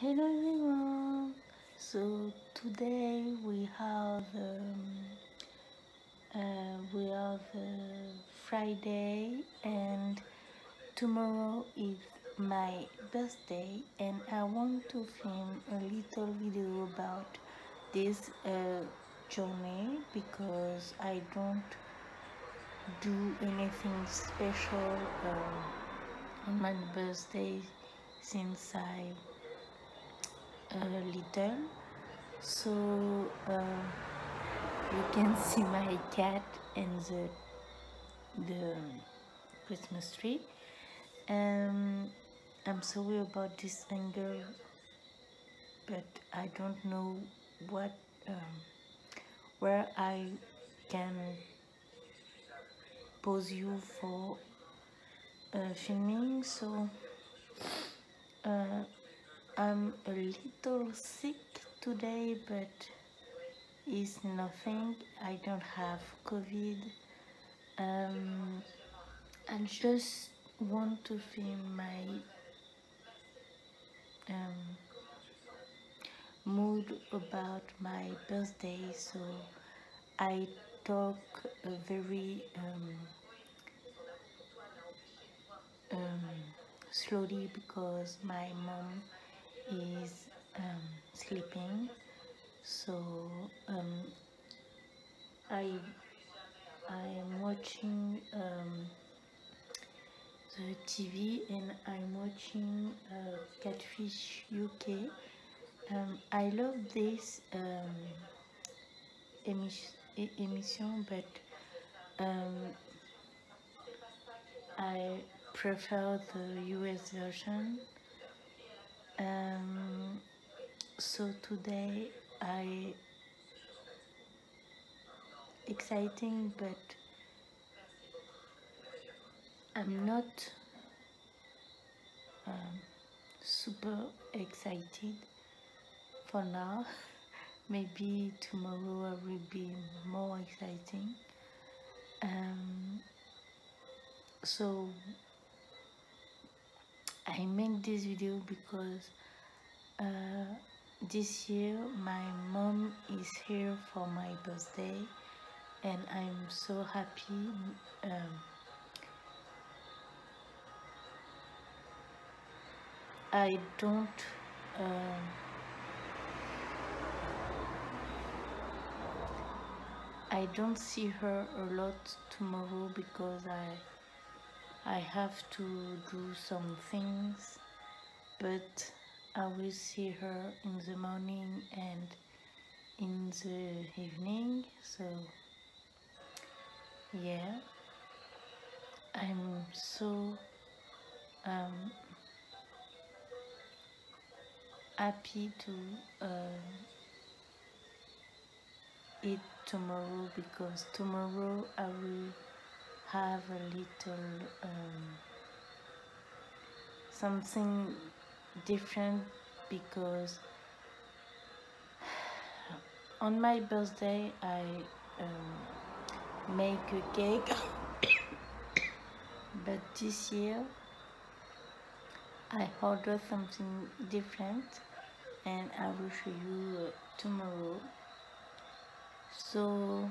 Hello everyone. So today we have um, uh, we have uh, Friday and tomorrow is my birthday and I want to film a little video about this uh, journey because I don't do anything special uh, on my birthday since I little so uh, you can see my cat and the the Christmas tree. Um, I'm sorry about this angle but I don't know what um, where I can pose you for uh, filming so uh, I'm a little sick today, but it's nothing. I don't have COVID. Um, I just want to film my um, mood about my birthday, so I talk a very um, um, slowly because my mom is um, sleeping. So um, I I am watching um, the TV and I'm watching uh, Catfish UK um, I love this um, emission but um, I prefer the US version um, so today I exciting but I'm not um, super excited for now. Maybe tomorrow I will be more exciting. Um, so I make this video because uh, this year my mom is here for my birthday and I'm so happy um, I don't um, I don't see her a lot tomorrow because I I have to do some things but I will see her in the morning and in the evening so yeah. I'm so um, happy to uh, eat tomorrow because tomorrow I will have a little um, something different because on my birthday I um, make a cake. But this year I order something different and I will show you uh, tomorrow. So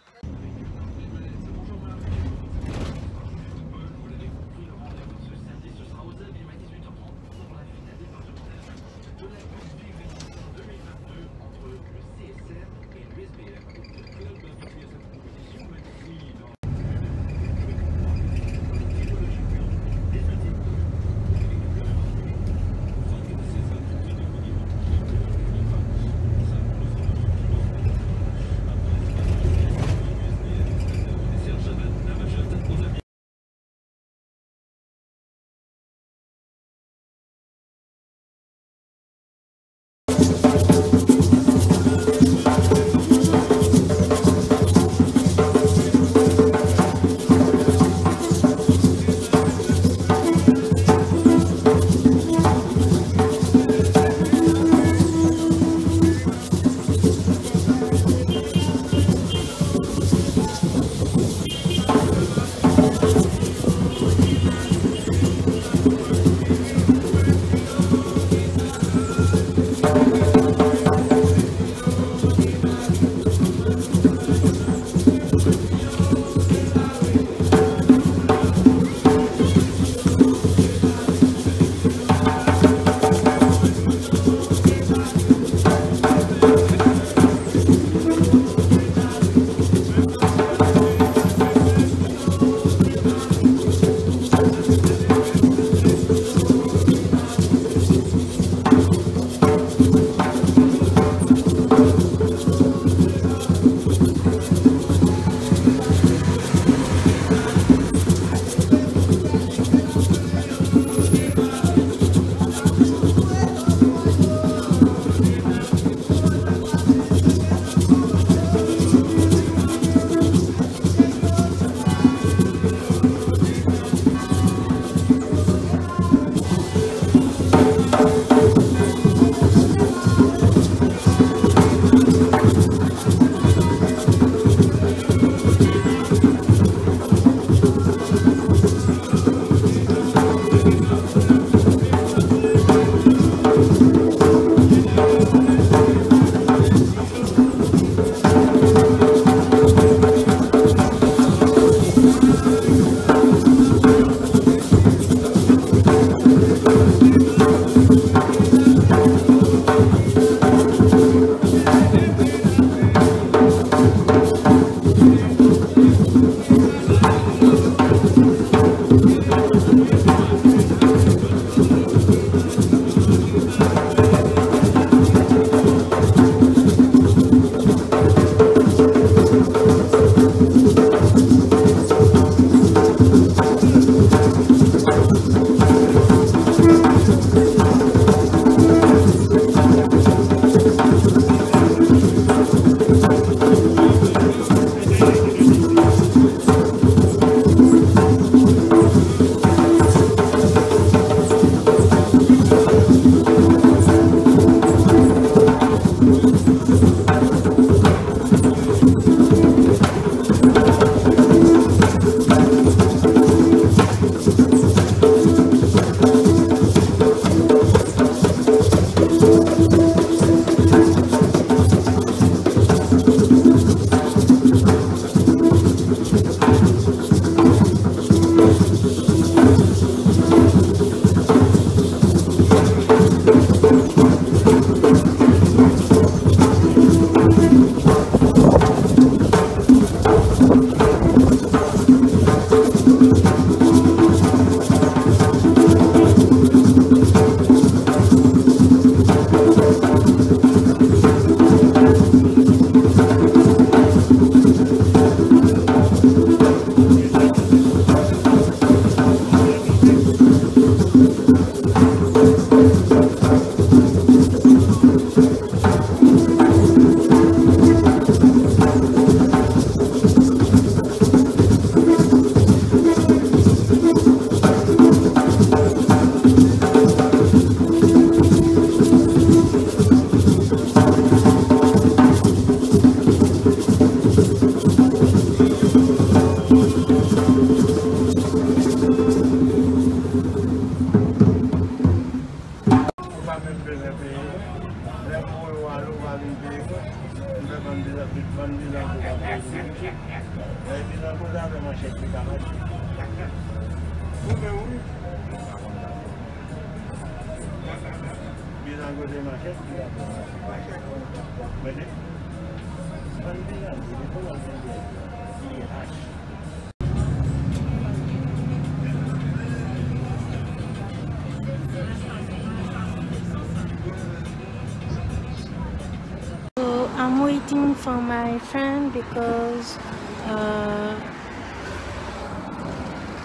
So I'm waiting for my friend because uh,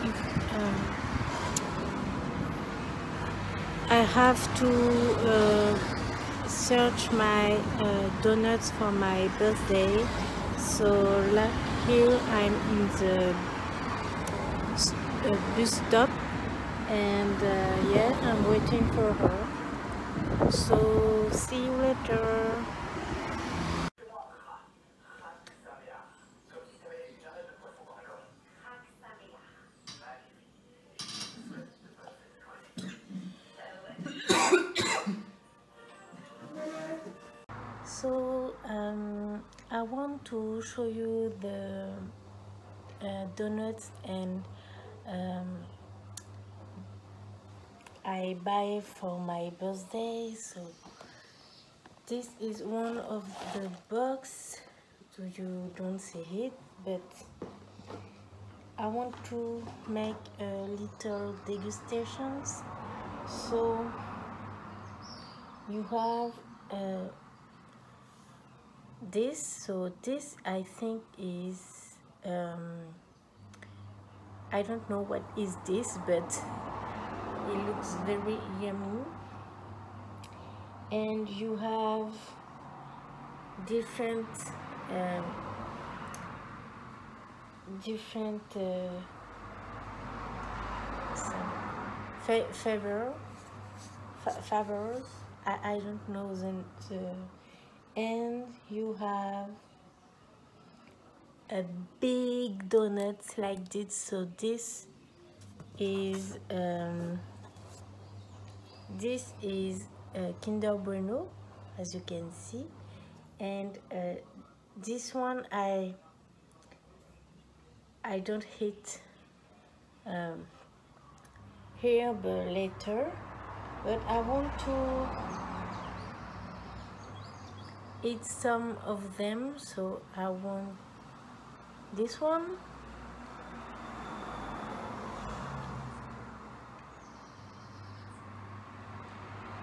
if, um, I have to uh, search my uh, donuts for my birthday. So here I'm in the uh, bus stop and uh, yeah I'm waiting for her. So see you later. I want to show you the uh, donuts and um, I buy for my birthday. So this is one of the box. So you don't see it, but I want to make a little degustations. So you have. Uh, this so this i think is um i don't know what is this but it looks very yummy. And you have different um, different uh, favor favors. I, I don't know the, the and you have a big donut like this. So this is um, this is uh, Kinder Bueno as you can see. And uh, this one I I don't hit um, here but later. But I want to eat some of them so I want this one.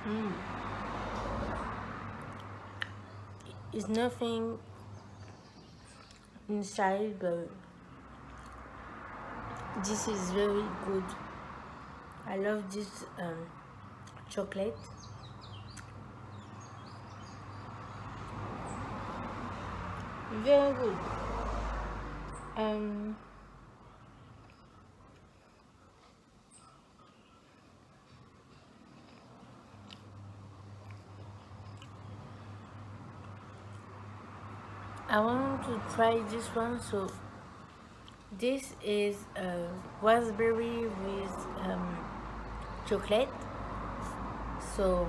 Mm. it's nothing inside but this is very good. I love this um, chocolate very good. Um I want to try this one. So this is uh, raspberry with um, chocolate. So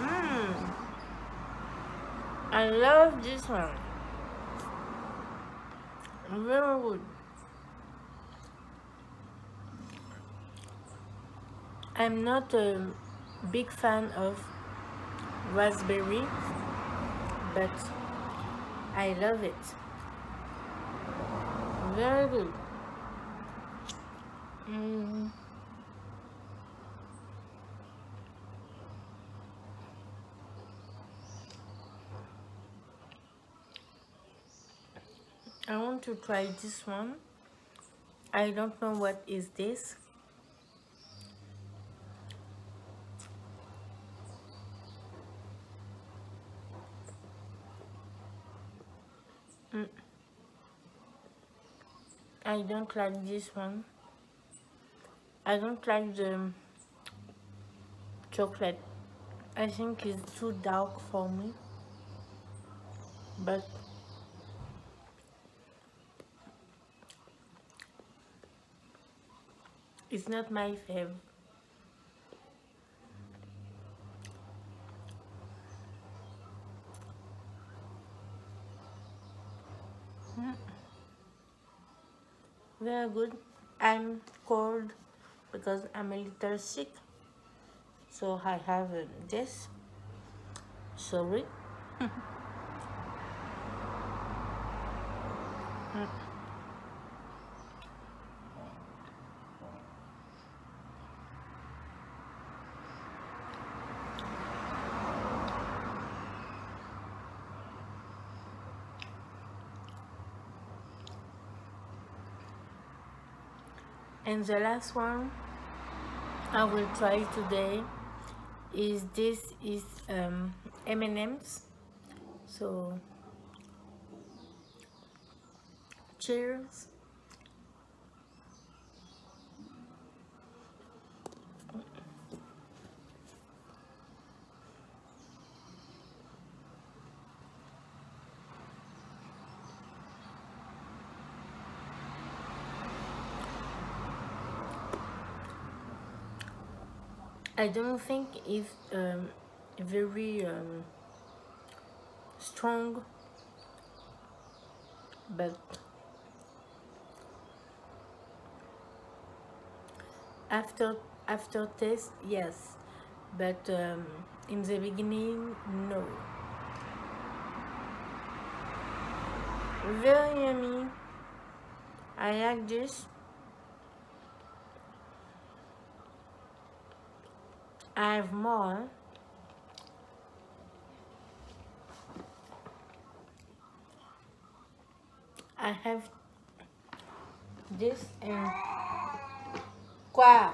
mm, I love this one. Very good. I'm not a big fan of raspberry but I love it. Very good. Mm. I want to try this one I don't know what is this Mm. I don't like this one. I don't like the chocolate. I think it's too dark for me. But it's not my favorite. Hmm. very good. I'm cold because I'm a little sick. So I have this. Sorry hmm. And the last one I will try today is this is um, M&M's. So cheers I don't think it's um, very um, strong but after after taste yes but um, in the beginning no. Very yummy. I like this I have more. I have this and quoi?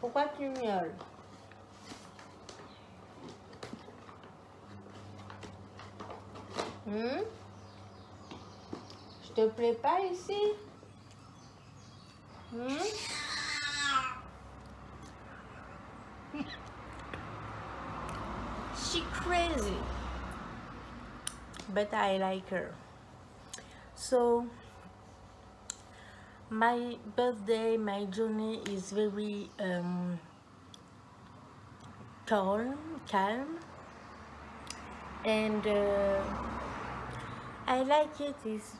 Pourquoi tu miaules? Hmm? Je te plais pas ici? Hmm? she crazy. But I like her. So my birthday my journey is very um, calm calm and uh, I like it. It's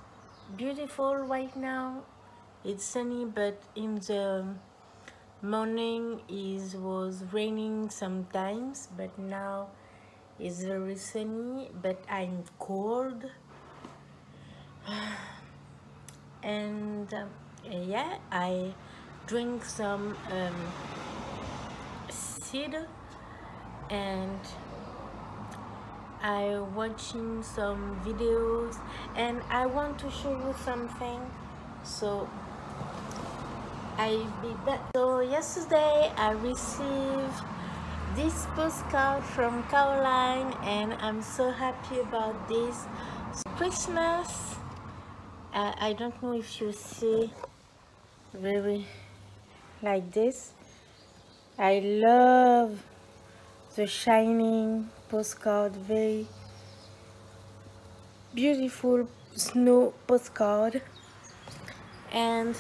beautiful right now it's sunny but in the morning it was raining sometimes but now it's very sunny but I'm cold. And um, yeah I drink some um, seed and I watching some videos and I want to show you something. So I be back. So yesterday I received this postcard from Caroline and I'm so happy about this. Christmas, uh, I don't know if you see very like this. I love the shining postcard, very beautiful snow postcard and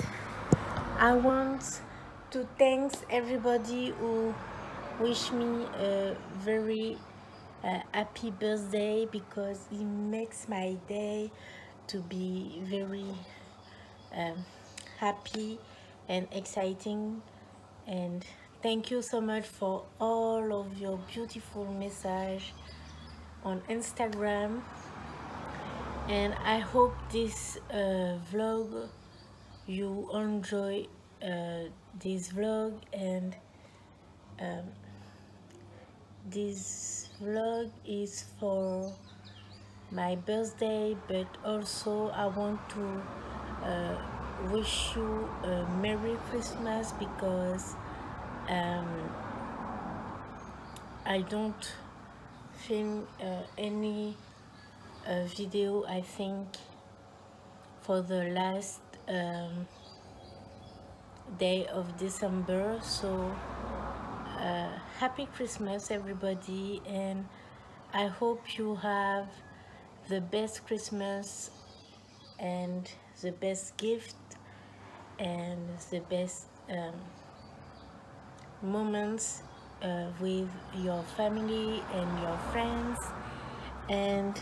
I want to thank everybody who wish me a very uh, happy birthday because it makes my day to be very um, happy and exciting. And thank you so much for all of your beautiful message on Instagram. And I hope this uh, vlog you enjoy uh, this vlog and um, this vlog is for my birthday but also I want to uh, wish you a Merry Christmas because um, I don't film uh, any uh, video I think for the last um, day of December. So uh, happy Christmas everybody and I hope you have the best Christmas and the best gift and the best um, moments uh, with your family and your friends. And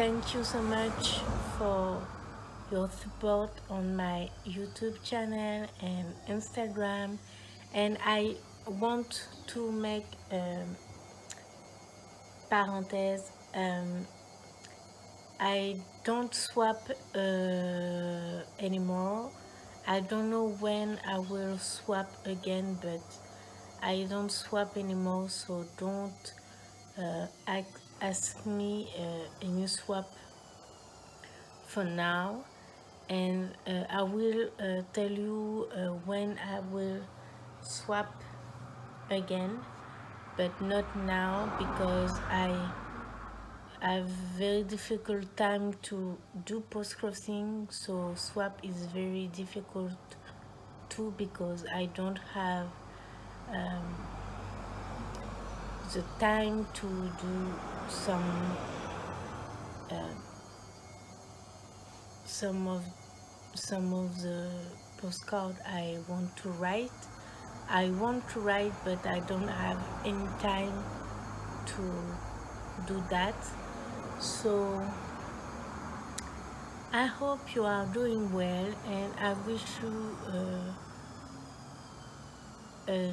thank you so much for your support on my YouTube channel and Instagram. And I want to make um, parenthèse um, I don't swap uh, anymore. I don't know when I will swap again but I don't swap anymore so don't uh, ask me uh, a new swap for now and uh, I will uh, tell you uh, when I will swap again but not now because I have very difficult time to do Postcrossing so swap is very difficult too because I don't have um, the time to do some uh, some of some of the postcard I want to write. I want to write but I don't have any time to do that. So I hope you are doing well and I wish you uh, a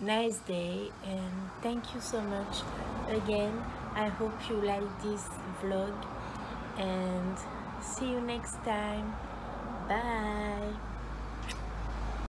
nice day and thank you so much again I hope you like this vlog and see you next time. Bye